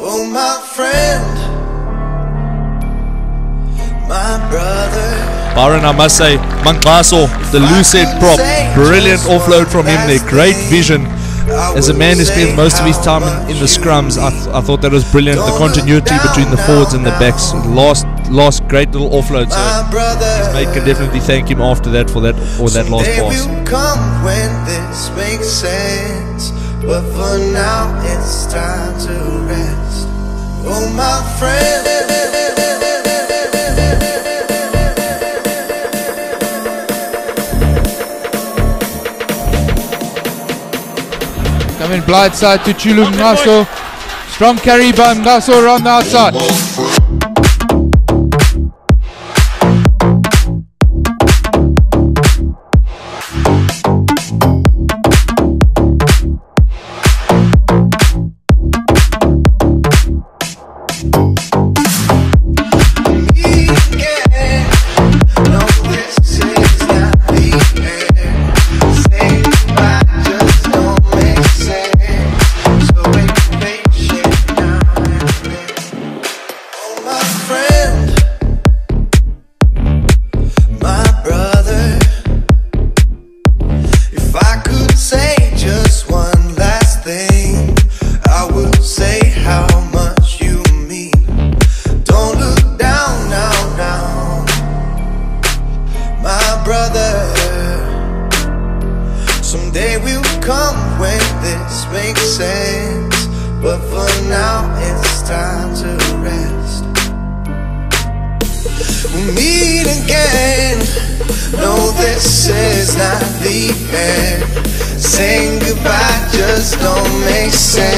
Oh, my friend, my brother. Byron, I must say, Monk Basel, the loosehead prop, brilliant offload from him there, great vision. As a man who spends most of his time in, in the scrums, I, th- I thought that was brilliant. The continuity between the forwards and the backs, last, last great little offload. So his mate can definitely thank him after that for that or that last pass. Will come when this makes sense. But for now, it's time to rest. Oh, my friend. Coming blind side to Chulu Mngxaso. Strong carry by Mngxaso around the outside. Brother. Someday we will come when this makes sense, but for now it's time to rest. We'll meet again. No, this is not the end. Saying goodbye just don't make sense.